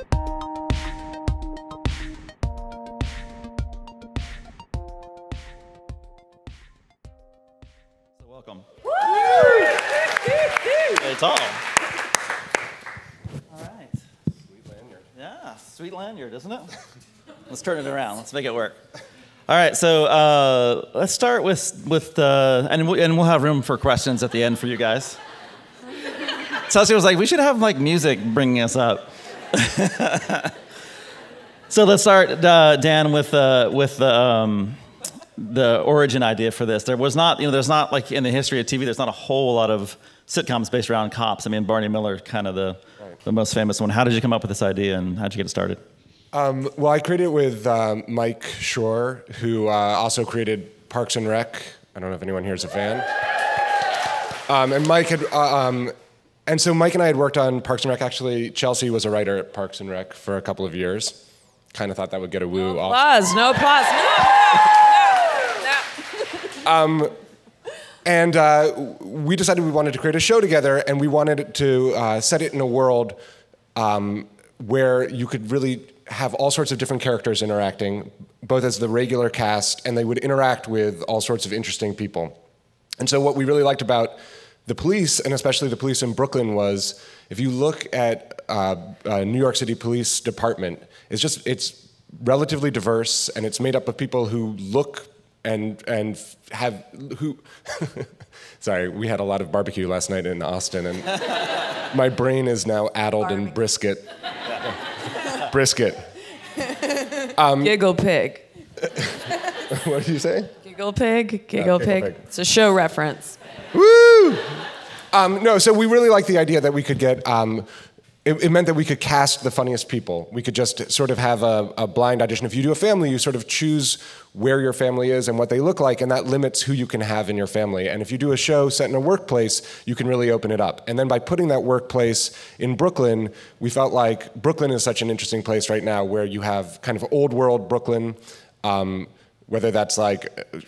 So welcome. Woo! It's all. All right. Sweet lanyard. Yeah, sweet lanyard, isn't it? Let's turn it around. Let's make it work. All right, so uh, let's start with with uh, and we, and we'll have room for questions at the end for you guys. Chelsea was like, we should have like music bringing us up. so let's start, uh, Dan, with uh, with the. Um, the origin idea for this. There was not, you know, there's not like in the history of TV, there's not a whole lot of sitcoms based around cops. I mean, Barney Miller, kind of the, the most famous one. How did you come up with this idea and how did you get it started? Um, well, I created it with um, Mike Schur, who uh, also created Parks and Rec. I don't know if anyone here is a fan. Um, and Mike had, uh, um, and so Mike and I had worked on Parks and Rec. Actually, Chelsea was a writer at Parks and Rec for a couple of years. Kind of thought that would get a woo. No applause, no applause, no. And uh, we decided we wanted to create a show together, and we wanted to uh, set it in a world um, where you could really have all sorts of different characters interacting, both as the regular cast, and they would interact with all sorts of interesting people. And so, what we really liked about the police, and especially the police in Brooklyn, was if you look at uh, uh, New York City Police Department, it's just it's relatively diverse, and it's made up of people who look and and have who sorry we had a lot of barbecue last night in austin and my brain is now addled in brisket brisket Giggle pig. what did you say Giggle pig, giggle Giggle pig. pig. It's a show reference. Woo! Um, no, so we really liked the idea that we could get. Um, it, it meant that we could cast the funniest people. We could just sort of have a, a blind audition. If you do a family, you sort of choose where your family is and what they look like, and that limits who you can have in your family. And if you do a show set in a workplace, you can really open it up. And then by putting that workplace in Brooklyn, we felt like Brooklyn is such an interesting place right now where you have kind of old world Brooklyn. Um, whether that's like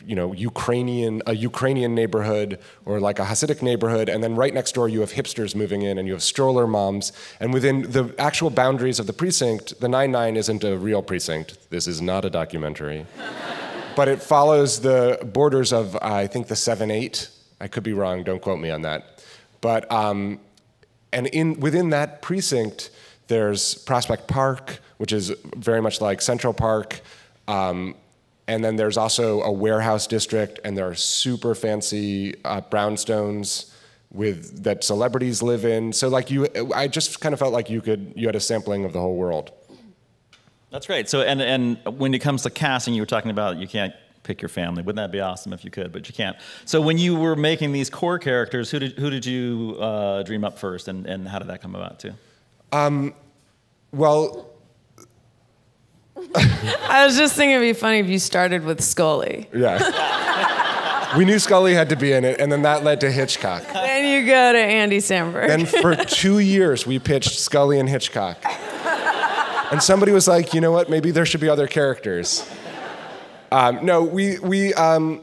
you know Ukrainian a Ukrainian neighborhood or like a Hasidic neighborhood, and then right next door you have hipsters moving in, and you have stroller moms, and within the actual boundaries of the precinct, the 9-9 isn't a real precinct. This is not a documentary, but it follows the borders of I think the 7-8. I could be wrong. Don't quote me on that, but um, and in within that precinct, there's Prospect Park, which is very much like Central Park. Um, and then there's also a warehouse district, and there are super fancy uh, brownstones with that celebrities live in. So like you, I just kind of felt like you could you had a sampling of the whole world. That's great. So, and, and when it comes to casting, you were talking about you can't pick your family. Wouldn't that be awesome if you could? But you can't. So, when you were making these core characters, who did, who did you uh, dream up first, and, and how did that come about too? Well, I was just thinking it'd be funny if you started with Scully. yeah. we knew Scully had to be in it, and then that led to Hitchcock. Then you go to Andy Samberg. And for two years, we pitched Scully and Hitchcock. And somebody was like, you know what? Maybe there should be other characters. Um, no, we we um,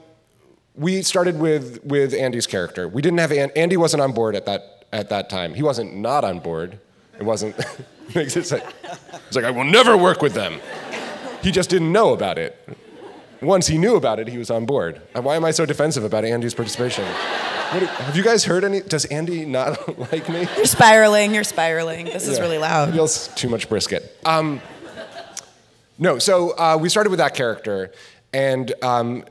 we started with with Andy's character. We didn't have An- Andy wasn't on board at that at that time. He wasn't not on board. It wasn't. it's like, it's like I will never work with them. He just didn't know about it. Once he knew about it, he was on board. Uh, Why am I so defensive about Andy's participation? What, have you guys heard any? Does Andy not like me? You're spiraling. You're spiraling. This is really loud. Feels too much brisket. Um, no, so uh, we started with that character, and um,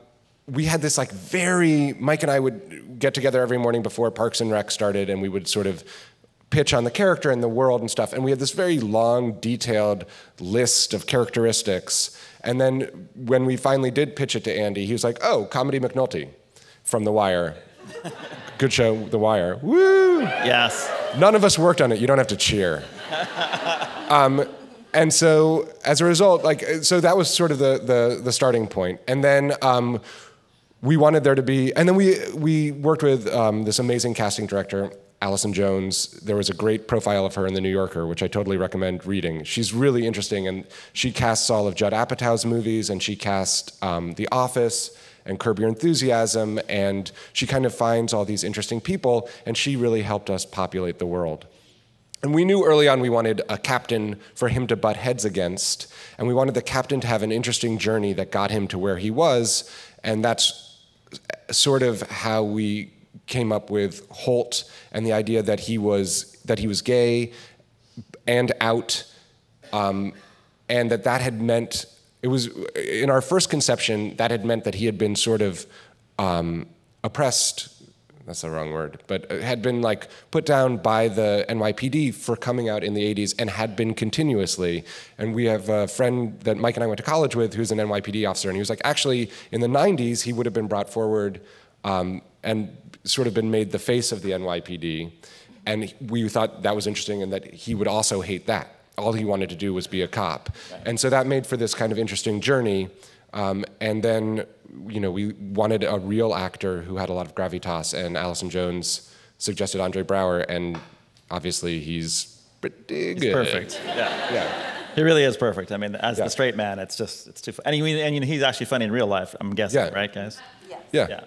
we had this like very. Mike and I would get together every morning before Parks and Rec started, and we would sort of pitch on the character and the world and stuff. And we had this very long, detailed list of characteristics. And then when we finally did pitch it to Andy, he was like, "Oh, Comedy McNulty from The Wire." Good show, The Wire. Woo! Yes. None of us worked on it. You don't have to cheer. um, and so, as a result, like, so that was sort of the the, the starting point. And then um, we wanted there to be, and then we we worked with um, this amazing casting director, Allison Jones. There was a great profile of her in the New Yorker, which I totally recommend reading. She's really interesting, and she casts all of Judd Apatow's movies, and she cast um, The Office and Curb Your Enthusiasm, and she kind of finds all these interesting people, and she really helped us populate the world. And we knew early on we wanted a captain for him to butt heads against, and we wanted the captain to have an interesting journey that got him to where he was, and that's sort of how we came up with Holt and the idea that he was that he was gay and out, um, and that that had meant it was in our first conception that had meant that he had been sort of um, oppressed that's the wrong word, but had been like put down by the NYPD for coming out in the 80s and had been continuously. And we have a friend that Mike and I went to college with who's an NYPD officer, and he was like, actually, in the 90s, he would have been brought forward um, and sort of been made the face of the NYPD. And we thought that was interesting and that he would also hate that. All he wanted to do was be a cop. And so that made for this kind of interesting journey. Um, and then you know, we wanted a real actor who had a lot of gravitas, and Allison Jones suggested Andre Braugher, and obviously he's pretty good. He's perfect. Yeah. Yeah. He really is perfect. I mean, as Yeah. the straight man, it's just it's too. Fu- and, he, and you know, he's actually funny in real life. I'm guessing, Yeah. right, guys? Yeah. Yeah.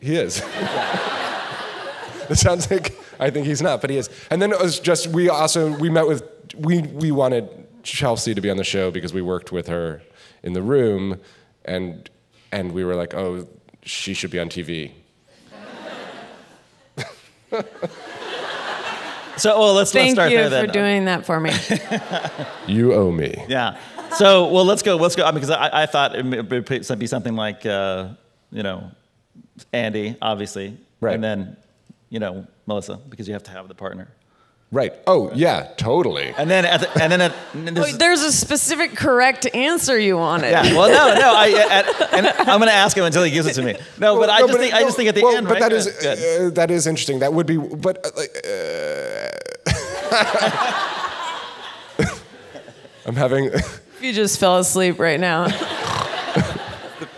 He, he is. it sounds like I think he's not, but he is. And then it was just we also we met with we we wanted Chelsea to be on the show because we worked with her in the room, and and we were like, oh, she should be on TV. So, well, let's let's start there. Thank you for doing that for me. You owe me. Yeah. So, well, let's go. Let's go. Because I, I thought it would be something like, uh, you know, Andy, obviously, Right. and then, you know, Melissa, because you have to have the partner. Right. Oh yeah, totally. And then, at the, and then, at, and Wait, there's a specific correct answer you wanted. yeah. Well, no, no. I, at, and I'm going to ask him until he gives it to me. No, but I No, just think I no, just think at the well, end, But right? that is Good, good. uh, that is interesting. That would be, but uh, like, uh, I'm having. If you just fell asleep right now.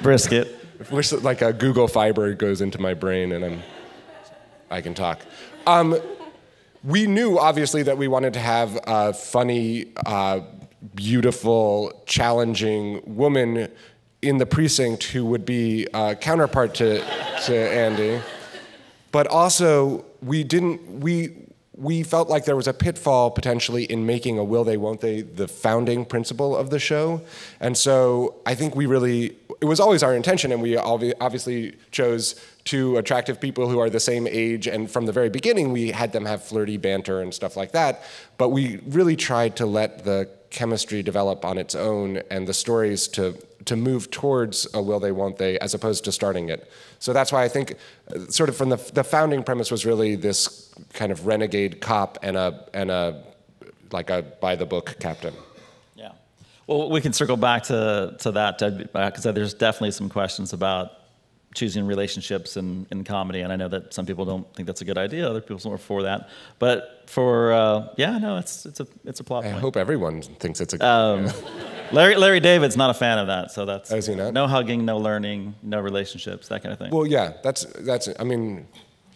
brisket. That, like a Google Fiber goes into my brain and I'm, I can talk. Um, we knew obviously that we wanted to have a funny, uh, beautiful, challenging woman in the precinct who would be a counterpart to, to Andy. But also, we didn't, we, we felt like there was a pitfall potentially in making a will they, won't they the founding principle of the show. And so I think we really, it was always our intention, and we obviously chose two attractive people who are the same age. And from the very beginning, we had them have flirty banter and stuff like that. But we really tried to let the chemistry develop on its own and the stories to to move towards a will they won't they as opposed to starting it so that's why i think uh, sort of from the, the founding premise was really this kind of renegade cop and a and a like a by the book captain. Well, we can circle back to, to that because there's definitely some questions about choosing relationships in, in comedy, and I know that some people don't think that's a good idea. Other people are for that, but for uh, yeah, no, it's it's a it's a plot i point. hope everyone thinks it's a Um, Larry Larry David's not a fan of that, so that's Oh, is he not? no hugging, no learning, no relationships, that kind of thing. well yeah that's that's i mean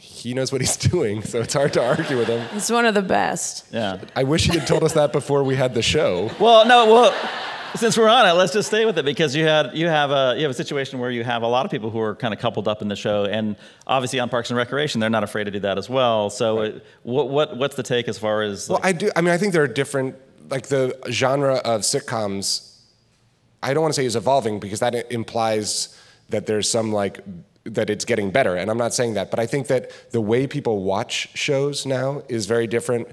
he knows what he's doing so it's hard to argue with him He's one of the best. yeah. i wish he had told us that before we had the show Well, no, well, since we're on it, let's just stay with it because you had you have a you have a situation where you have a lot of people who are kind of coupled up in the show, and obviously on Parks and Recreation, they're not afraid to do that as well. So, it, what what what's the take as far as Well, I do. I mean, I think there are different, like the genre of sitcoms. I don't want to say is evolving because that implies that there's some like that it's getting better, and I'm not saying that, but I think that the way people watch shows now is very different.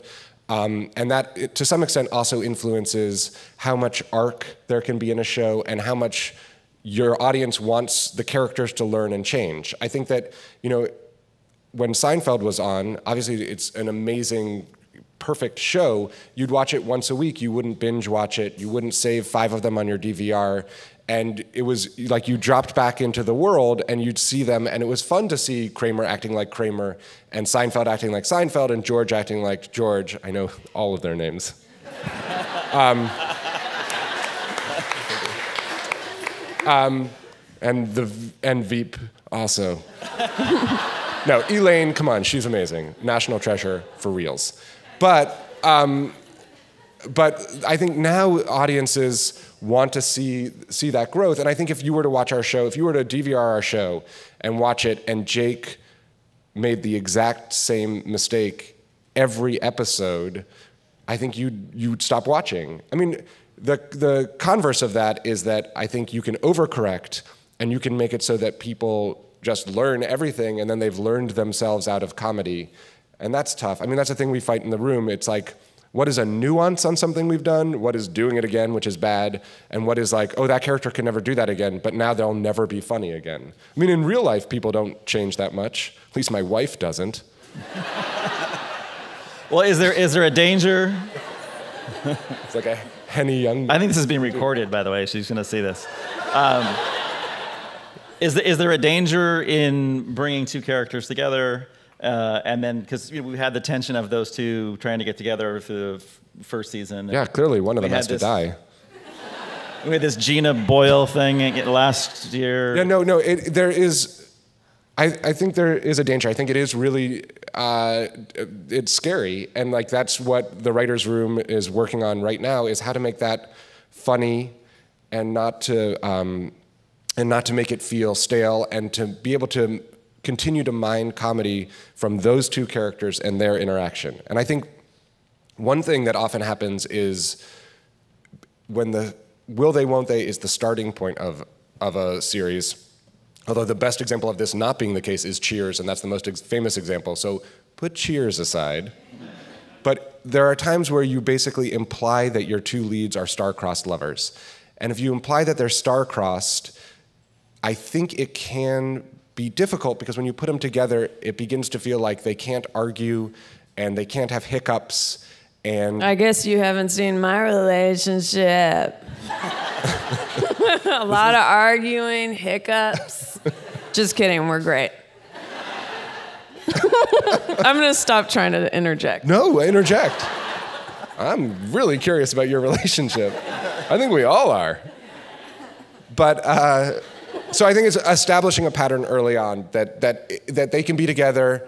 Um, and that, to some extent, also influences how much arc there can be in a show and how much your audience wants the characters to learn and change. I think that, you know, when Seinfeld was on, obviously it's an amazing, perfect show. You'd watch it once a week. You wouldn't binge watch it. You wouldn't save five of them on your DVR. And it was like you dropped back into the world and you'd see them. And it was fun to see Kramer acting like Kramer and Seinfeld acting like Seinfeld and George acting like George. I know all of their names. Um, and the and Veep also. no, Elaine, come on, she's amazing, national treasure for reals. But um, but I think now audiences want to see see that growth, and I think if you were to watch our show, if you were to DVR our show and watch it, and Jake made the exact same mistake every episode, I think you'd, you'd stop watching. I mean, the, the converse of that is that I think you can overcorrect and you can make it so that people just learn everything and then they've learned themselves out of comedy. And that's tough. I mean, that's the thing we fight in the room. It's like, what is a nuance on something we've done? What is doing it again, which is bad? And what is like, oh, that character can never do that again, but now they'll never be funny again? I mean, in real life, people don't change that much. At least my wife doesn't. well, is there, is there a danger? it's like a Henny Youngman. I think this is being recorded, by the way. She's going to see this. Um, is, is there a danger in bringing two characters together? Uh, and then, because you know, we had the tension of those two trying to get together for the first season. Yeah, clearly one of them has this, to die. We had this Gina Boyle thing last year. Yeah, no, no. It, there is. I, I think there is a danger. I think it is really. Uh, it's scary, and like that's what the writers' room is working on right now is how to make that funny, and not to um, and not to make it feel stale, and to be able to continue to mine comedy from those two characters and their interaction. And I think one thing that often happens is when the will they, won't they is the starting point of, of a series. Although the best example of this not being the case is Cheers, and that's the most ex- famous example. So put Cheers aside. But there are times where you basically imply that your two leads are star-crossed lovers. And if you imply that they're star-crossed, I think it can be difficult because when you put them together, it begins to feel like they can't argue and they can't have hiccups. And I guess you haven't seen my relationship. a lot of arguing, hiccups. Just kidding, we're great. I'm gonna stop trying to interject. No, interject. I'm really curious about your relationship. I think we all are. But uh, so I think it's establishing a pattern early on that, that, that they can be together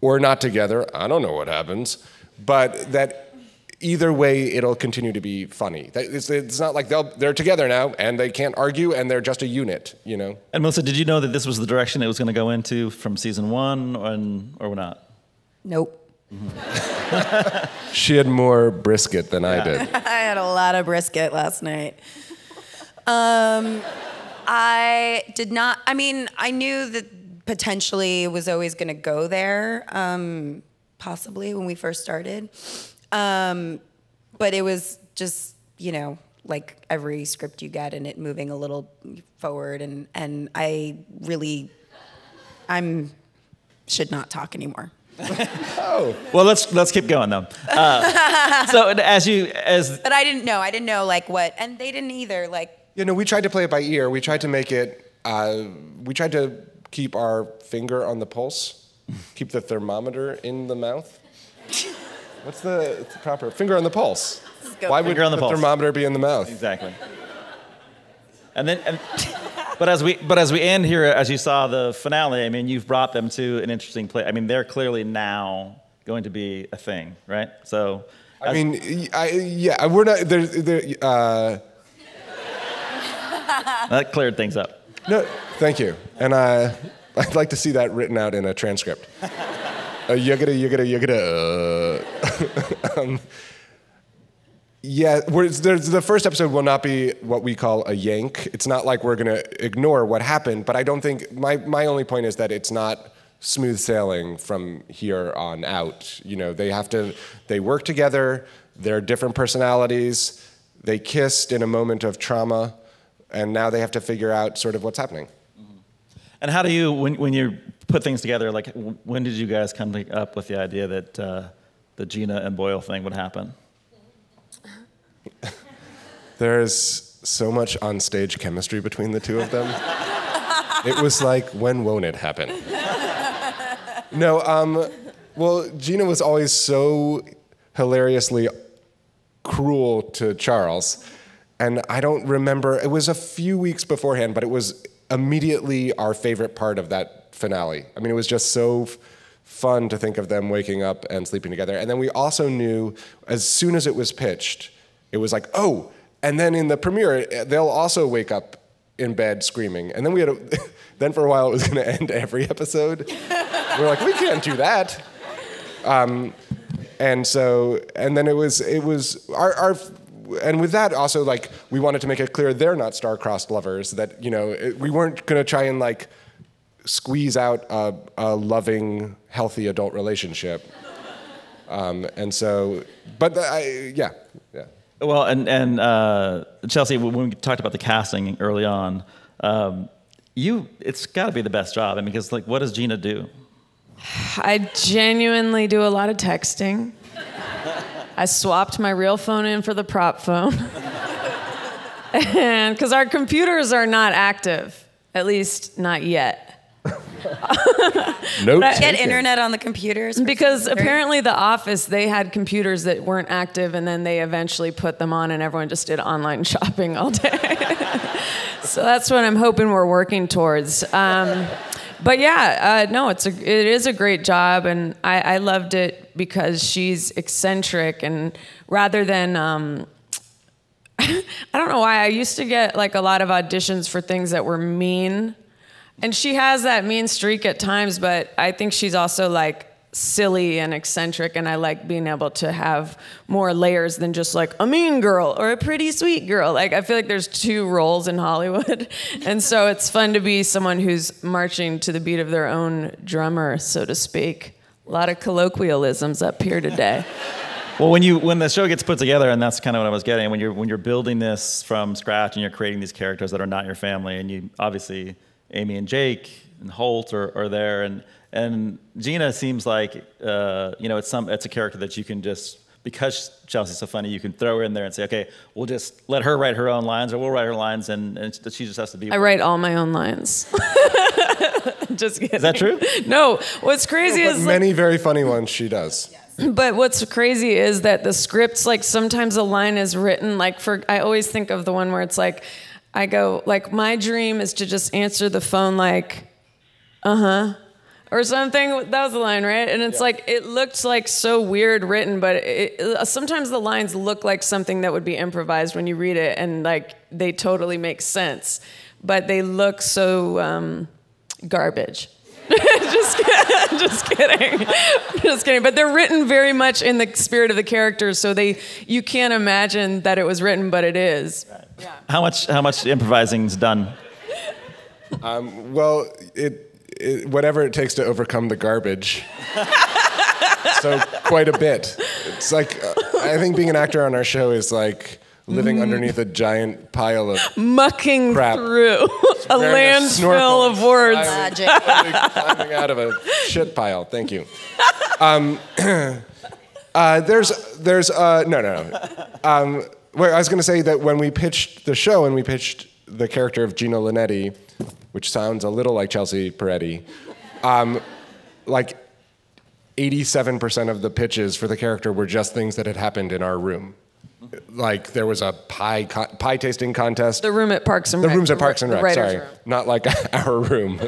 or not together. I don't know what happens. But that either way, it'll continue to be funny. It's, it's not like they'll, they're together now and they can't argue and they're just a unit, you know? And Melissa, did you know that this was the direction it was going to go into from season one or, or not? Nope. she had more brisket than yeah. I did. I had a lot of brisket last night. Um, I did not. I mean, I knew that potentially was always going to go there, um, possibly when we first started. Um, but it was just, you know, like every script you get and it moving a little forward. And, and I really, I'm, should not talk anymore. oh. Well, let's let's keep going though. Uh, so as you as but I didn't know. I didn't know like what, and they didn't either. Like you know, we tried to play it by ear. We tried to make it. Uh, we tried to keep our finger on the pulse, keep the thermometer in the mouth. What's the, the proper finger on the pulse? Why would the, the thermometer be in the mouth? Exactly. And then, and, but as we but as we end here, as you saw the finale, I mean, you've brought them to an interesting place. I mean, they're clearly now going to be a thing, right? So. I mean, I, yeah, we're not. There, uh, that cleared things up. No, thank you. And uh, I'd like to see that written out in a transcript. uh, yugada, yugada, yugada. um, yeah, the first episode will not be what we call a yank. It's not like we're going to ignore what happened, but I don't think, my, my only point is that it's not smooth sailing from here on out. You know, they have to, they work together, they're different personalities, they kissed in a moment of trauma and now they have to figure out sort of what's happening. Mm-hmm. And how do you, when, when you put things together, like when did you guys come up with the idea that uh, the Gina and Boyle thing would happen? There's so much on-stage chemistry between the two of them. it was like, when won't it happen? no, um, well, Gina was always so hilariously cruel to Charles and I don't remember, it was a few weeks beforehand, but it was immediately our favorite part of that finale. I mean, it was just so fun to think of them waking up and sleeping together. And then we also knew as soon as it was pitched, it was like, oh, and then in the premiere, they'll also wake up in bed screaming. And then we had a, then for a while it was going to end every episode. we are like, we can't do that. Um, and so and then it was it was our our and with that also like we wanted to make it clear they're not star-crossed lovers that you know it, we weren't going to try and like squeeze out a, a loving healthy adult relationship. Um, and so but I, yeah yeah. Well and and uh, chelsea when we talked about the casting early on um, you it's got to be the best job. I mean, because like what does gina do? I genuinely do a lot of texting. I swapped my real phone in for the prop phone. and because our computers are not active, at least not yet. nope. Get internet on the computers. Because apparently the office they had computers that weren't active, and then they eventually put them on, and everyone just did online shopping all day. so that's what I'm hoping we're working towards. Um, but yeah, uh, no, it's a it is a great job, and I, I loved it because she's eccentric, and rather than um, I don't know why I used to get like a lot of auditions for things that were mean, and she has that mean streak at times, but I think she's also like silly and eccentric and I like being able to have more layers than just like a mean girl or a pretty sweet girl. Like I feel like there's two roles in Hollywood. and so it's fun to be someone who's marching to the beat of their own drummer, so to speak. A lot of colloquialisms up here today. Well, when you when the show gets put together, and that's kind of what I was getting, when you're when you're building this from scratch and you're creating these characters that are not your family, and you obviously Amy and Jake and Holt are, are there, and and Gina seems like uh, you know it's some it's a character that you can just because Chelsea's so funny, you can throw her in there and say, okay, we'll just let her write her own lines, or we'll write her lines, and, and she just has to be. I write all my own lines. just kidding. Is that true? No. What's crazy no, is many like, very funny ones she does. But what's crazy is that the scripts, like sometimes a line is written like for. I always think of the one where it's like, I go like, my dream is to just answer the phone like, uh huh or something. That was the line, right? And it's yeah. like it looked like so weird written, but it, it, sometimes the lines look like something that would be improvised when you read it, and like they totally make sense, but they look so um, garbage. just, kidding, just kidding, just kidding. But they're written very much in the spirit of the characters, so they you can't imagine that it was written, but it is. Right. Yeah. How much how much improvising is done? Um, well, it it, whatever it takes to overcome the garbage. so quite a bit. It's like uh, I think being an actor on our show is like living mm. underneath a giant pile of mucking crap. through a landfill of words. Magic. Climbing out of a shit pile. Thank you. Um, uh, there's there's uh, no no. no. Um, well, I was going to say that when we pitched the show and we pitched the character of Gina Linetti, which sounds a little like Chelsea Peretti. Um, like 87% of the pitches for the character were just things that had happened in our room. Like there was a pie pie tasting contest. The room at Parks and the Rec. rooms at Parks and Rec. Sorry, room. not like our room.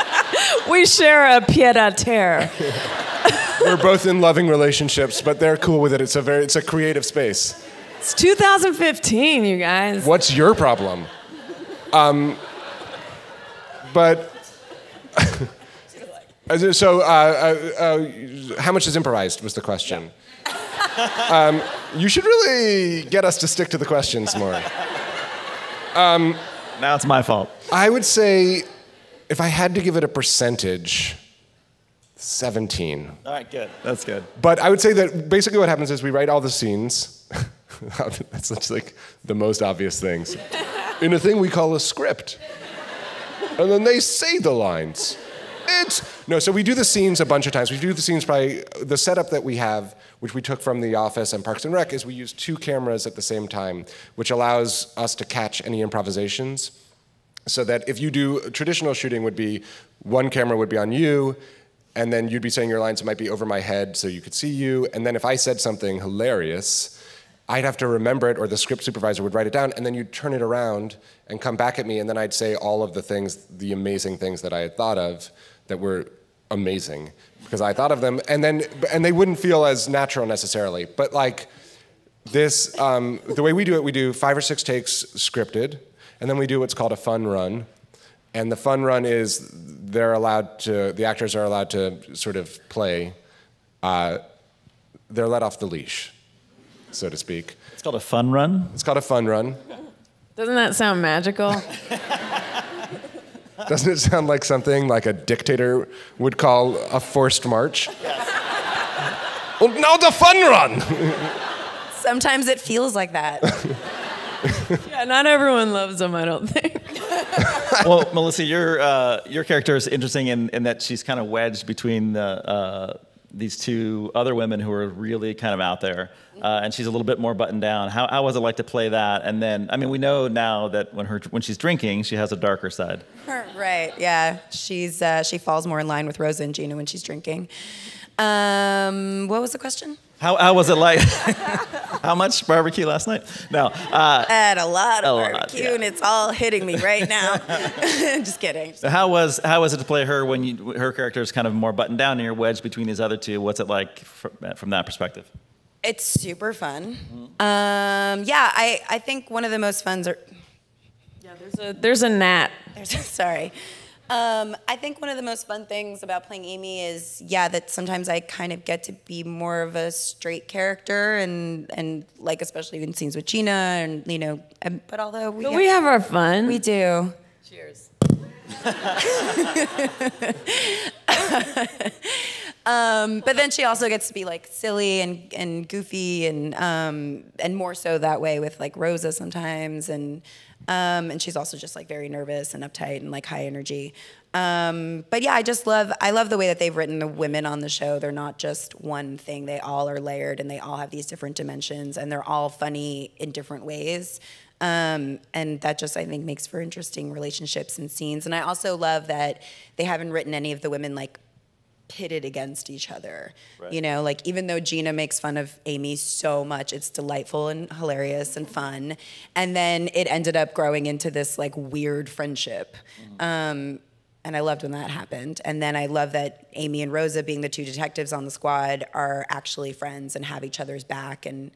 we share a pied a terre. We're both in loving relationships, but they're cool with it. It's a very it's a creative space. It's 2015, you guys. What's your problem? Um, but so, uh, uh, uh, how much is improvised was the question. Um, you should really get us to stick to the questions more. Um, now it's my fault. I would say, if I had to give it a percentage, 17. All right, good. That's good. But I would say that basically what happens is we write all the scenes. That's like the most obvious things. In a thing we call a script and then they say the lines. It's no, so we do the scenes a bunch of times. We do the scenes by the setup that we have, which we took from The Office and Parks and Rec, is we use two cameras at the same time, which allows us to catch any improvisations. So that if you do traditional shooting, would be one camera would be on you, and then you'd be saying your lines. It might be over my head, so you could see you. And then if I said something hilarious, I'd have to remember it, or the script supervisor would write it down, and then you'd turn it around and come back at me, and then I'd say all of the things, the amazing things that I had thought of that were amazing because I thought of them, and then and they wouldn't feel as natural necessarily. But like this, um, the way we do it, we do five or six takes scripted, and then we do what's called a fun run. And the fun run is they're allowed to, the actors are allowed to sort of play. Uh, they're let off the leash, so to speak. It's called a fun run. It's called a fun run. Doesn't that sound magical? Doesn't it sound like something like a dictator would call a forced march? Yes. well, now the fun run. Sometimes it feels like that. yeah, not everyone loves them, I don't think. well, Melissa, your uh, your character is interesting in, in that she's kind of wedged between the, uh, these two other women who are really kind of out there, uh, and she's a little bit more buttoned down. How, how was it like to play that? And then, I mean, we know now that when her when she's drinking, she has a darker side. right. Yeah. She's uh, she falls more in line with Rosa and Gina when she's drinking. Um, what was the question? How, how was it like? how much barbecue last night? No. Uh, I had a lot of a barbecue, lot, yeah. and it's all hitting me right now. Just kidding. So how was how was it to play her when you, her character is kind of more buttoned down and you're wedged between these other two? What's it like from, from that perspective? It's super fun. Mm-hmm. Um, yeah, I, I think one of the most funs are. Yeah, there's a there's a gnat. There's a, sorry. Um, I think one of the most fun things about playing Amy is, yeah, that sometimes I kind of get to be more of a straight character, and and like especially in scenes with Gina, and you know, and, but although we but have, we have our fun, we do. Cheers. um, but then she also gets to be like silly and, and goofy and um, and more so that way with like Rosa sometimes and um, and she's also just like very nervous and uptight and like high energy. Um, but yeah, I just love I love the way that they've written the women on the show. They're not just one thing. They all are layered and they all have these different dimensions and they're all funny in different ways. Um, and that just I think makes for interesting relationships and scenes. And I also love that they haven't written any of the women like pitted against each other. Right. You know, like even though Gina makes fun of Amy so much, it's delightful and hilarious and fun. And then it ended up growing into this like weird friendship. Mm-hmm. Um, and I loved when that happened. And then I love that Amy and Rosa, being the two detectives on the squad, are actually friends and have each other's back and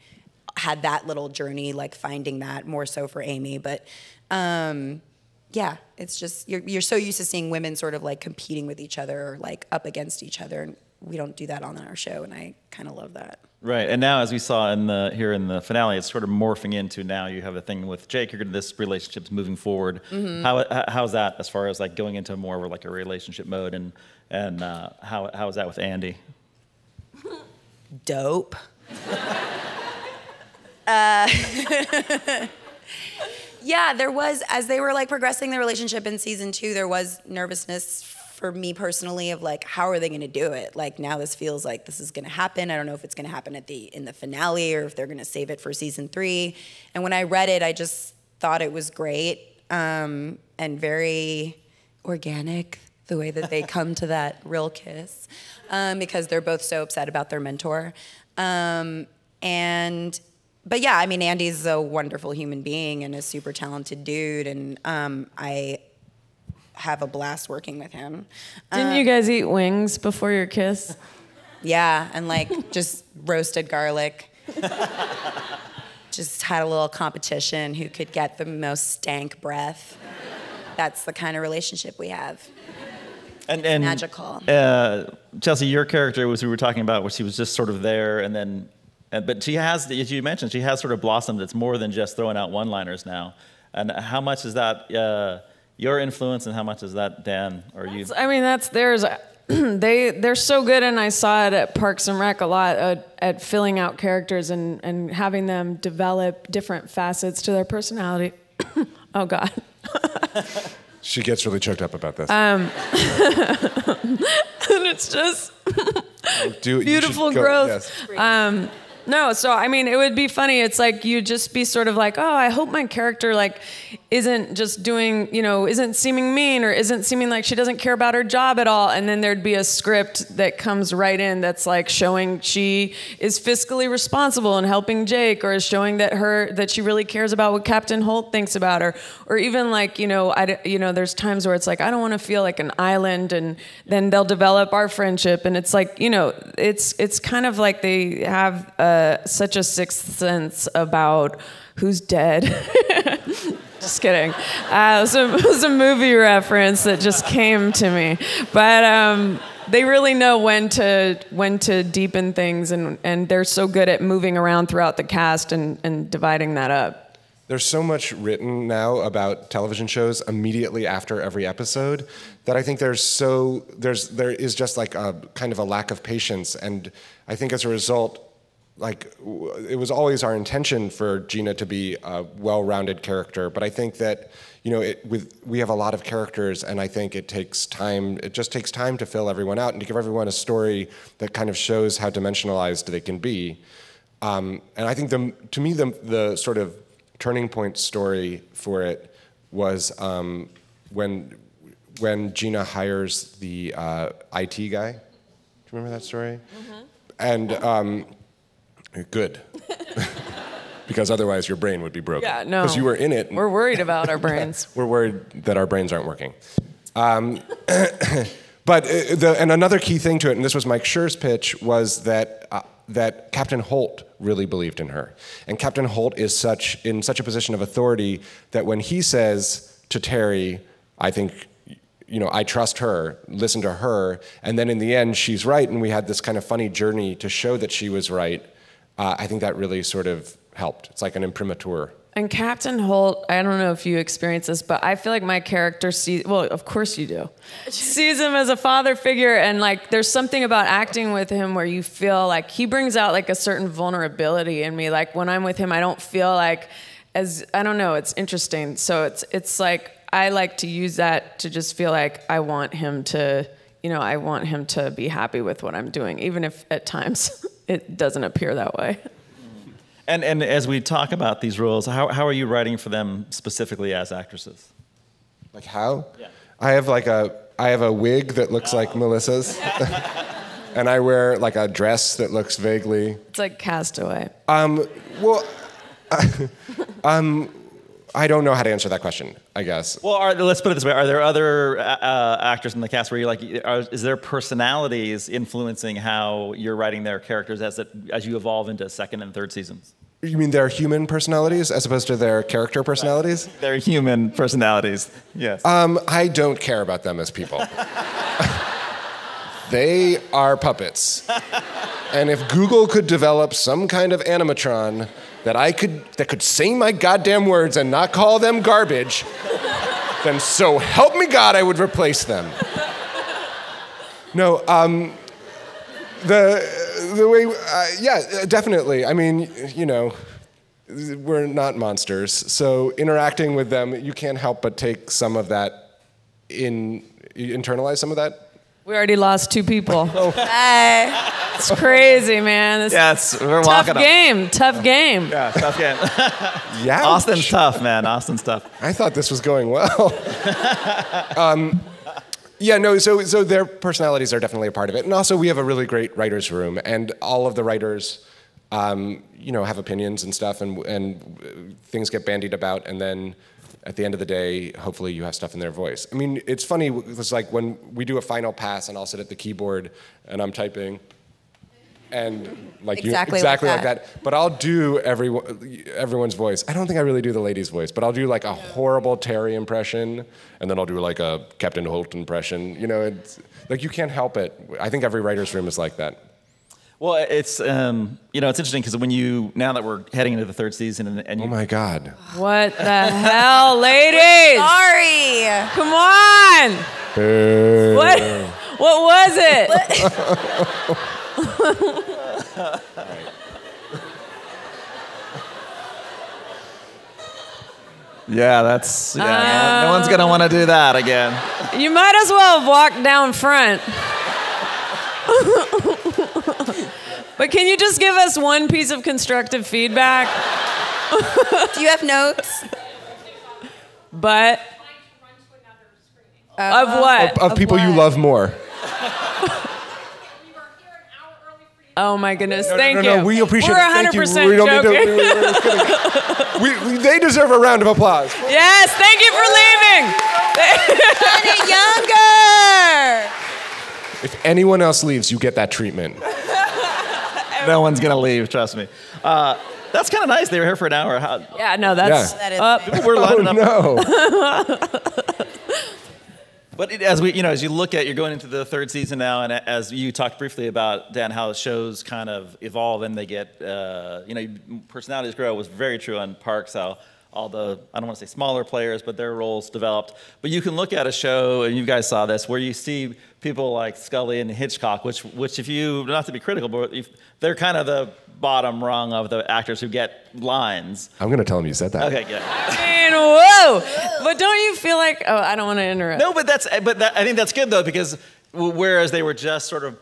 had that little journey, like finding that more so for Amy. But um, yeah, it's just you're you're so used to seeing women sort of like competing with each other or like up against each other, and we don't do that on our show, and I kind of love that. Right, and now as we saw in the here in the finale, it's sort of morphing into now you have a thing with Jake. You're going to this relationship's moving forward. Mm-hmm. How how's that as far as like going into more of like a relationship mode, and and uh, how how is that with Andy? Dope. uh, yeah, there was as they were like progressing the relationship in season two, there was nervousness for me personally of like how are they going to do it? Like now this feels like this is going to happen. I don't know if it's going to happen at the in the finale or if they're going to save it for season three. And when i read it i just thought it was great um, and very organic the way that they come to that real kiss um, because they're both so upset about their mentor. Um, and but yeah, I mean, Andy's a wonderful human being and a super talented dude, and um, I have a blast working with him. Didn't uh, you guys eat wings before your kiss? Yeah, and like just roasted garlic. just had a little competition who could get the most stank breath. That's the kind of relationship we have. And, and magical. Uh, Chelsea, your character was we were talking about, where she was just sort of there, and then but she has, as you mentioned, she has sort of blossomed. It's more than just throwing out one-liners now. And how much is that uh, your influence, and how much is that Dan or you? I mean, that's theirs. they they're so good, and I saw it at Parks and Rec a lot uh, at filling out characters and and having them develop different facets to their personality. oh God. she gets really choked up about this. Um, and it's just Do, beautiful growth. Yes. Um, no, so I mean, it would be funny. It's like you'd just be sort of like, oh, I hope my character like isn't just doing, you know, isn't seeming mean or isn't seeming like she doesn't care about her job at all. And then there'd be a script that comes right in that's like showing she is fiscally responsible and helping Jake, or is showing that her that she really cares about what Captain Holt thinks about her, or even like, you know, I, you know, there's times where it's like I don't want to feel like an island, and then they'll develop our friendship, and it's like, you know, it's it's kind of like they have uh, such a sixth sense about who's dead. just kidding. Uh, it, was a, it, was a, movie reference that just came to me. But, um, they really know when to when to deepen things, and and they're so good at moving around throughout the cast and and dividing that up. There's so much written now about television shows immediately after every episode that I think there's so there's there is just like a kind of a lack of patience, and I think as a result, like it was always our intention for Gina to be a well-rounded character, but I think that you know it, with we have a lot of characters, and I think it takes time. It just takes time to fill everyone out and to give everyone a story that kind of shows how dimensionalized they can be. Um, and I think the to me the the sort of turning point story for it was um, when when Gina hires the uh, IT guy. Do you remember that story? Mm-hmm. And um, good. because otherwise your brain would be broken. Yeah, no. Because you were in it. We're worried about our brains. we're worried that our brains aren't working. Um, but uh, the, and another key thing to it, and this was Mike Schur's pitch, was that uh, that Captain Holt really believed in her. And Captain Holt is such in such a position of authority that when he says to Terry, I think you know, I trust her, listen to her, and then in the end she's right and we had this kind of funny journey to show that she was right. Uh, I think that really sort of helped. It's like an imprimatur. And Captain Holt, I don't know if you experience this, but I feel like my character sees, well, of course you do, sees him as a father figure. And like, there's something about acting with him where you feel like he brings out like a certain vulnerability in me. Like, when I'm with him, I don't feel like, as, I don't know, it's interesting. So it's, it's like, I like to use that to just feel like I want him to, you know, I want him to be happy with what I'm doing, even if at times it doesn't appear that way. And, and as we talk about these roles, how, how are you writing for them specifically as actresses? Like how? Yeah. I have like a I have a wig that looks oh. like Melissa's. and I wear like a dress that looks vaguely. It's like Castaway. Um, well, um, I don't know how to answer that question. I guess. Well, are, let's put it this way: Are there other uh, uh actors in the cast where you're like, are, is there personalities influencing how you're writing their characters as it, as you evolve into second and third seasons? You mean their human personalities as opposed to their character personalities? Their human personalities. Yes. Um, I don't care about them as people. they are puppets. and if Google could develop some kind of animatron that I could that could say my goddamn words and not call them garbage, then so help me God, I would replace them. No, um, the the way, uh, yeah, definitely. I mean, you know, we're not monsters, so interacting with them, you can't help but take some of that in internalize some of that we already lost two people. oh. Hey. It's crazy, man. This yes, we're tough walking game. Up. Tough game. Yeah, tough game. yeah. Austin's tough, man. Austin's tough. I thought this was going well. um, yeah, no. So, so their personalities are definitely a part of it, and also we have a really great writers' room, and all of the writers, um, you know, have opinions and stuff, and and things get bandied about, and then at the end of the day, hopefully you have stuff in their voice. I mean, it's funny, it's like when we do a final pass and I'll sit at the keyboard and I'm typing and like exactly, you, exactly like, that. like, that. But I'll do everyone, everyone's voice. I don't think I really do the lady's voice, but I'll do like a horrible Terry impression, and then I'll do like a Captain Holt impression. You know, it's like you can't help it. I think every writer's room is like that. Well, it's um, you know it's interesting because when you now that we're heading into the third season and, and you, oh my god, what the hell, ladies? Sorry, come on. Hey. What what was it? yeah, that's yeah. Uh, no, one's gonna want to do that again. You might as well have walked down front. but can you just give us one piece of constructive feedback? Do you have notes? But uh, of what? Of, of people what? you love more. Oh my goodness! No, Thank no, no, no, you. We appreciate We're 100% it. Thank you. We don't joking. need to. We, we, we, they deserve a round of applause. Yes, thank you for leaving. younger. If anyone else leaves, you get that treatment. no one's gonna leave. Trust me. Uh, that's kind of nice. They were here for an hour. How, yeah, no, that's yeah. that is. We're lining oh, up. No. But it, as we, you know, as you look at, you're going into the third season now, and as you talked briefly about Dan, how shows kind of evolve and they get, uh, you know, personalities grow was very true on Parks. How all the I don't want to say smaller players, but their roles developed. But you can look at a show, and you guys saw this, where you see people like Scully and Hitchcock, which which if you not to be critical, but if, they're kind of the bottom rung of the actors who get lines. I'm gonna tell him you said that. Okay, good. I mean, whoa! But don't you feel like? Oh, I don't want to interrupt. No, but that's but that, I think that's good though because whereas they were just sort of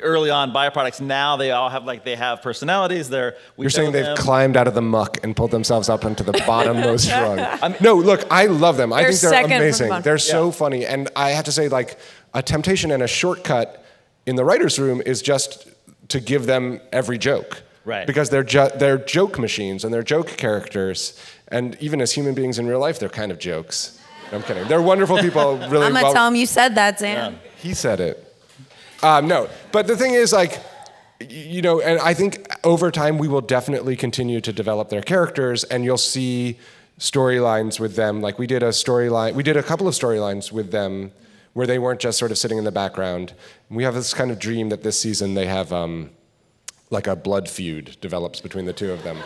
early on byproducts. Now they all have like they have personalities. They're you're saying they've them. climbed out of the muck and pulled themselves up into the bottommost rung. no, look, I love them. I think they're amazing. They're yeah. so funny, and I have to say, like a temptation and a shortcut in the writers' room is just to give them every joke. Right. Because they're ju- they're joke machines and they're joke characters, and even as human beings in real life, they're kind of jokes. I'm kidding. They're wonderful people. Really. I'm gonna well- tell him you said that, Sam. Yeah. He said it. Um, no, but the thing is, like, you know, and I think over time we will definitely continue to develop their characters, and you'll see storylines with them. Like we did a storyline, we did a couple of storylines with them where they weren't just sort of sitting in the background. We have this kind of dream that this season they have um, like a blood feud develops between the two of them.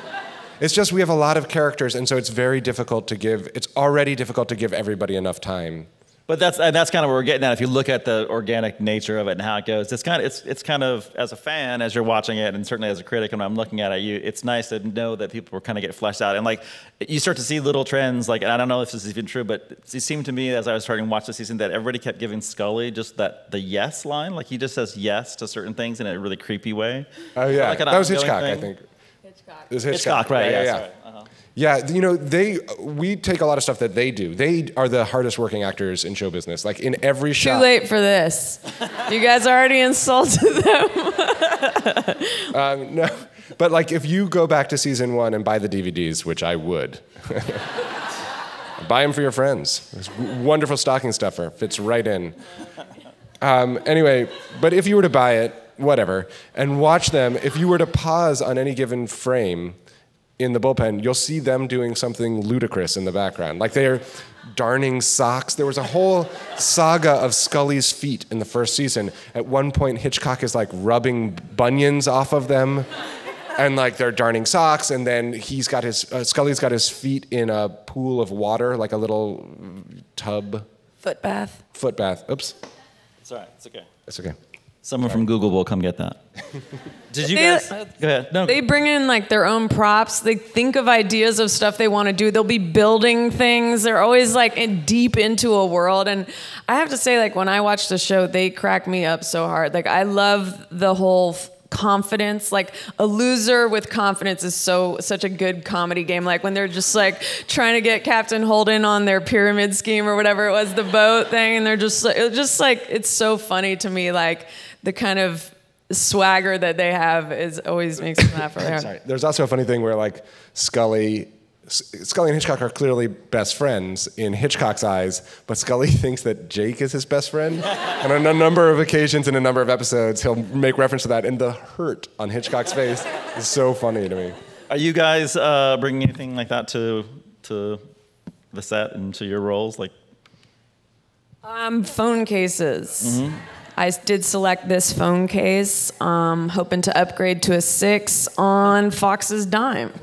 It's just we have a lot of characters, and so it's very difficult to give. It's already difficult to give everybody enough time. But that's and that's kind of where we're getting at. If you look at the organic nature of it and how it goes, it's kind of it's it's kind of as a fan as you're watching it, and certainly as a critic, and I'm looking at it, you it's nice to know that people are kind of get fleshed out, and like you start to see little trends. Like and I don't know if this is even true, but it seemed to me as I was starting to watch the season that everybody kept giving Scully just that the yes line, like he just says yes to certain things in a really creepy way. Oh yeah, like that was Hitchcock, thing. I think. Hitchcock. It was Hitchcock, Hitchcock right? Yeah, yeah. yeah. Yeah, you know, they we take a lot of stuff that they do. They are the hardest working actors in show business. Like in every show. Too late for this. you guys already insulted them. um, no, but like if you go back to season one and buy the DVDs, which I would. buy them for your friends. It's wonderful stocking stuffer. Fits right in. Um, anyway, but if you were to buy it, whatever, and watch them, if you were to pause on any given frame in the bullpen, you'll see them doing something ludicrous in the background. Like they're darning socks. There was a whole saga of Scully's feet in the first season. At one point, Hitchcock is like rubbing bunions off of them. And like they're darning socks, and then he's got his uh, Scully's got his feet in a pool of water, like a little tub. Foot bath. Foot bath. Oops. It's all right. It's okay. It's okay. Someone from Google will come get that. Did you guys? Go ahead. No. They bring in like their own props. They think of ideas of stuff they want to do. They'll be building things. They're always like in, deep into a world. And I have to say, like when I watch the show, they crack me up so hard. Like I love the whole confidence like a loser with confidence is so such a good comedy game like when they're just like trying to get captain holden on their pyramid scheme or whatever it was the boat thing and they're just it just like it's so funny to me like the kind of swagger that they have is always makes me laugh. Sorry. There's also a funny thing where like Scully, Scully and Hitchcock are clearly best friends in Hitchcock's eyes, but Scully thinks that Jake is his best friend. and on a number of occasions in a number of episodes, he'll make reference to that, and the hurt on Hitchcock's face is so funny to me. Are you guys uh, bringing anything like that to to the set and to your roles, like? Um, phone cases. Mm-hmm. I did select this phone case, um, hoping to upgrade to a six on Fox's dime.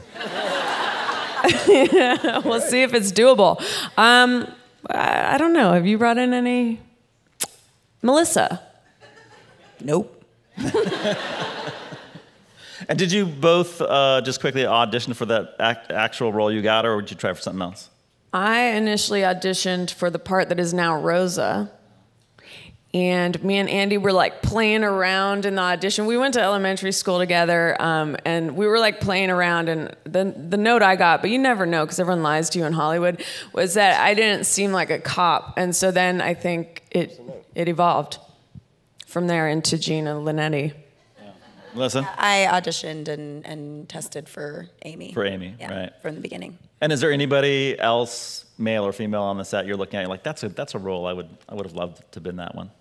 yeah, we'll see if it's doable. Um, I, I don't know. Have you brought in any? Melissa? Nope. and did you both uh, just quickly audition for that act- actual role you got, or would you try for something else? I initially auditioned for the part that is now Rosa and me and Andy were like playing around in the audition. We went to elementary school together, um, and we were like playing around. And the the note I got, but you never know because everyone lies to you in Hollywood, was that I didn't seem like a cop. And so then I think it it evolved from there into Gina Linetti. Listen. I auditioned and, and tested for Amy. For Amy, yeah, right. From the beginning. And is there anybody else, male or female, on the set you're looking at? you like that's a that's a role I would I would have loved to have been that one.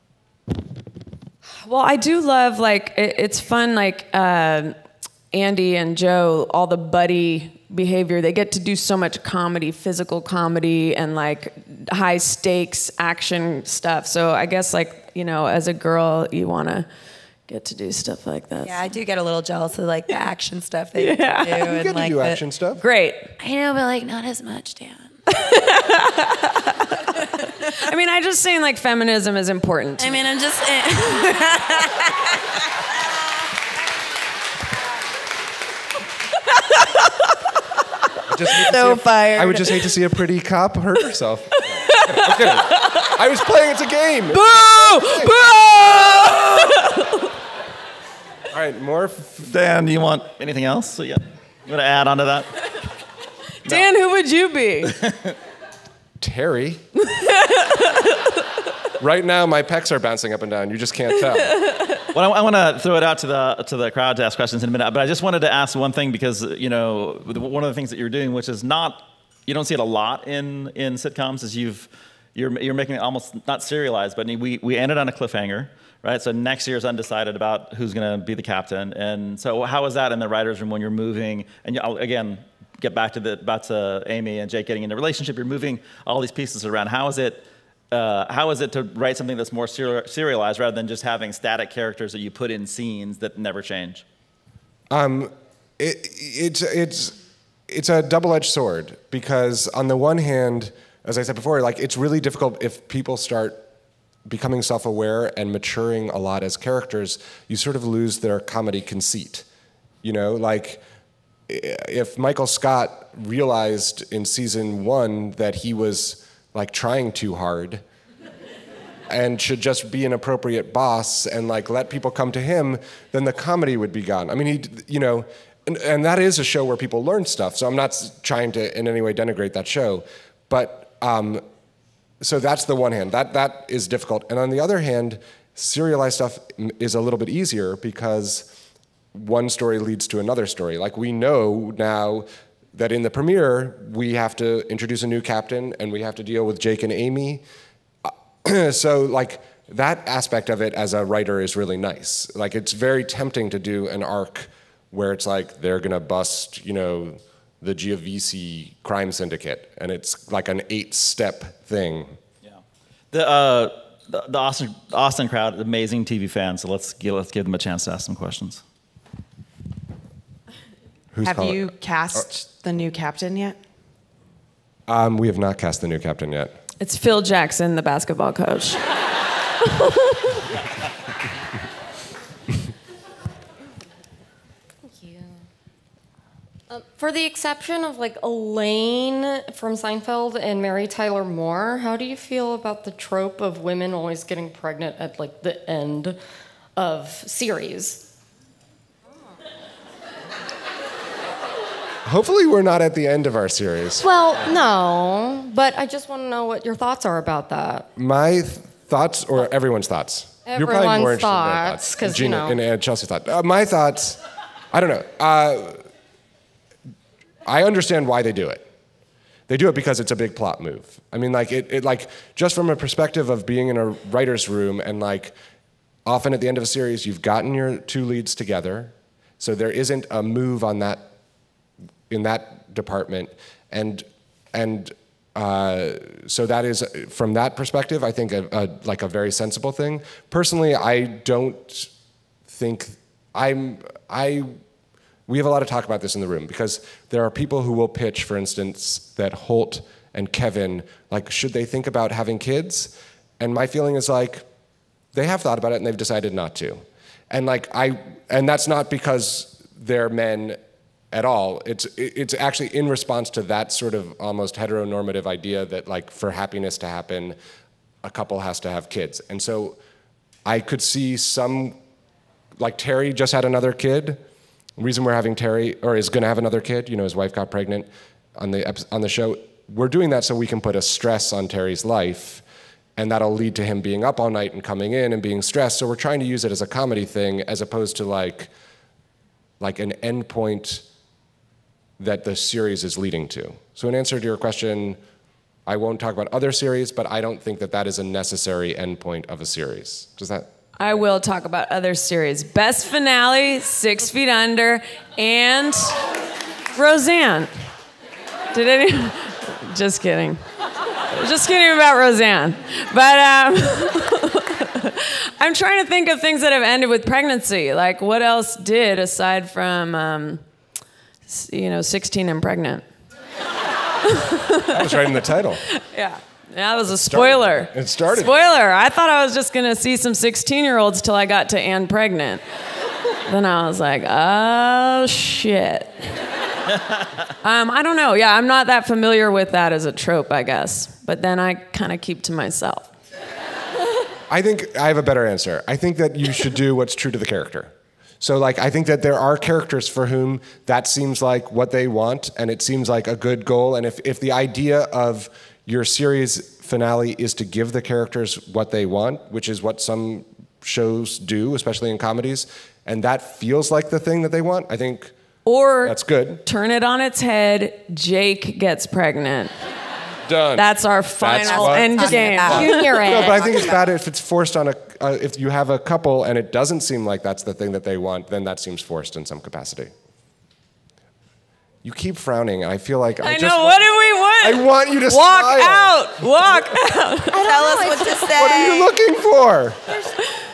Well, I do love like it, it's fun like uh, Andy and Joe, all the buddy behavior. They get to do so much comedy, physical comedy, and like high stakes action stuff. So I guess like you know, as a girl, you want to get to do stuff like that. Yeah, I do get a little jealous of like the action stuff that you Yeah. do. You and, get to like do the- action stuff. Great. I know, but like not as much, Dan. I mean, I just saying like feminism is important. I me. mean, I'm just. I just hate So see fired. I would just hate to see a pretty cop hurt herself. I'm. I was playing. It's a game. Boo! Boo! All right, more. F- Dan, you want anything else? Yeah. You want to add on to that? Dan, who would you be? Terry. right now, my pecs are bouncing up and down. You just can't tell. Well, I, I want to throw it out to the to the crowd to ask questions in a minute, but I just wanted to ask one thing because you know one of the things that you're doing, which is not you don't see it a lot in in sitcoms, is you've you're you're making it almost not serialized, but we we ended on a cliffhanger, right? So next year is undecided about who's going to be the captain, and so how is that in the writers' room when you're moving? And I'll, again, get back to the back to Amy and Jake getting into a relationship. You're moving all these pieces around. How is it? uh, how is it to write something that's more seri- serialized rather than just having static characters that you put in scenes that never change? It, it's it's it's a double-edged sword because on the one hand, as I said before, like it's really difficult if people start becoming self-aware and maturing a lot as characters. You sort of lose their comedy conceit. You know, like if Michael Scott realized in season one that he was like trying too hard and should just be an appropriate boss and like let people come to him, then the comedy would be gone. I mean, he, you know, and, and that is a show where people learn stuff. So I'm not trying to in any way denigrate that show, but um, so that's the one hand. That that is difficult. And on the other hand, serialized stuff is a little bit easier because one story leads to another story. Like we know now that in the premiere we have to introduce a new captain and we have to deal with Jake and Amy. so like that aspect of it as a writer is really nice. Like it's very tempting to do an arc where it's like they're gonna bust, you know, the Giovisi crime syndicate, and it's like an eight-step thing. Yeah. The, uh, the, the Austin, Austin crowd, amazing TV fans, so let's let's give them a chance to ask some questions. Who's Have calling- you cast the new captain yet? Um, we have not cast the new captain yet. It's Phil Jackson, the basketball coach. Thank you. Um, for the exception of like Elaine from Seinfeld and Mary Tyler Moore, how do you feel about the trope of women always getting pregnant at like the end of series? Hopefully, we're not at the end of our series. Well, no, but I just want to know what your thoughts are about that. My th- thoughts, or everyone's thoughts? You're probably more Everyone's interested in their thoughts, you know. and uh, Chelsea thought. Uh, my thoughts, I don't know. Uh, I understand why they do it. They do it because it's a big plot move. I mean, like it, it, like just from a perspective of being in a writer's room and like often at the end of a series, you've gotten your two leads together, so there isn't a move on that in that department, and and uh, so that is from that perspective, I think a, a, like a very sensible thing. Personally, I don't think I'm I. We have a lot of talk about this in the room because there are people who will pitch, for instance, that Holt and Kevin like should they think about having kids, and my feeling is like they have thought about it and they've decided not to, and like I and that's not because they're men at all. It's it's actually in response to that sort of almost heteronormative idea that like for happiness to happen, a couple has to have kids. And so I could see some like Terry just had another kid. The reason we're having Terry or is going to have another kid, you know, his wife got pregnant on the on the show. We're doing that so we can put a stress on Terry's life and that'll lead to him being up all night and coming in and being stressed. So we're trying to use it as a comedy thing as opposed to like like an endpoint that the series is leading to. So in answer to your question, I won't talk about other series, but I don't think that that is a necessary endpoint of a series. Does that? I will talk about other series. Best finale, Six Feet Under, and Roseanne. Did any? Just kidding. Just kidding about Roseanne. But um, I'm trying to think of things that have ended with pregnancy. Like, what else did aside from, um, you know, 16 and pregnant? That was right in the title. Yeah. That was a spoiler. It started. Spoiler. I thought I was just going to see some 16 year olds till I got to and pregnant. then I was like, oh, shit. um, I don't know. Yeah, I'm not that familiar with that as a trope, I guess. But then I kind of keep to myself. I think I have a better answer. I think that you should do what's true to the character. So, like, I think that there are characters for whom that seems like what they want, and it seems like a good goal. And if, if the idea of your series finale is to give the characters what they want, which is what some shows do, especially in comedies, and that feels like the thing that they want, I think Or that's good. turn it on its head Jake gets pregnant. Done. That's our final what- end game. Junior No, but I think it's bad if it's forced on a. Uh, if you have a couple and it doesn't seem like that's the thing that they want, then that seems forced in some capacity. You keep frowning. I feel like I, I just know. want- What do we want? I want you to Walk smile. out. Walk out. Tell us what to say. What are you looking for?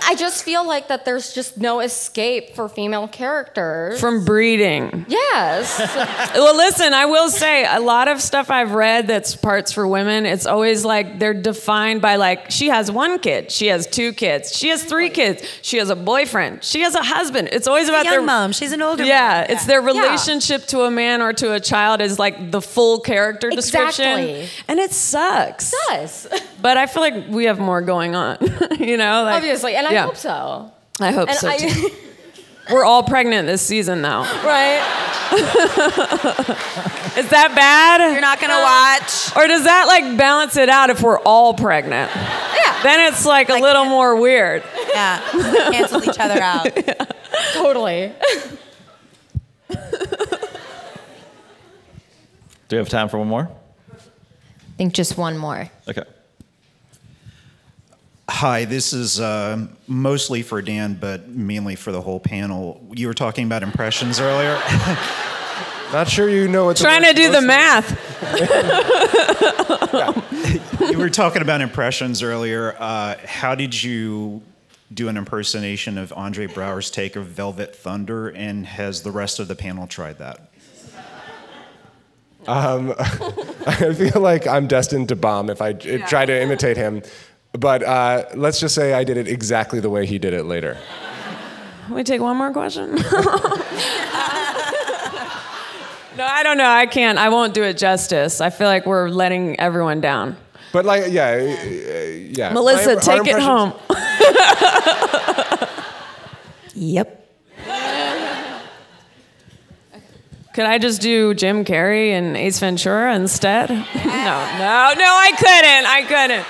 I just feel like that there's just no escape for female characters. From breeding. yes. Well, listen, I will say a lot of stuff I've read that's parts for women, it's always like they're defined by like she has one kid, she has two kids, she has three kids, she has a boyfriend, she has a husband. It's always about young their mom. She's an older Yeah, mom. it's their relationship to a man or to a child is like the full character description. Exactly. And it sucks. yes. But I feel like we have more going on, you know? Like, Obviously, and I yeah. hope so. I hope And so I, too. We're all pregnant this season though. right? Is that bad? You're not gonna watch. Or does that like balance it out if we're all pregnant? Yeah. Then it's like a little more weird. Yeah, cancel each other out. Totally. Do we have time for one more? I think just one more. Okay. Hi, this is uh, mostly for Dan, but mainly for the whole panel. You were talking about impressions earlier. Not sure you know what. Trying to do the math. you were talking about impressions earlier. Uh, how did you do an impersonation of Andre Braugher's take of Velvet Thunder, and has the rest of the panel tried that? I feel like I'm destined to bomb if I j- try to imitate him. But uh, let's just say I did it exactly the way he did it later. We take one more question? no, I don't know. I can't. I won't do it justice. I feel like we're letting everyone down. But like, yeah, uh, yeah. Melissa, My- take it home. Yep. Could I just do Jim Carrey and Ace Ventura instead? no, no, no, I couldn't. I couldn't.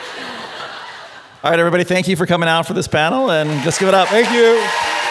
All right, everybody, thank you for coming out for this panel, and just give it up. Thank you.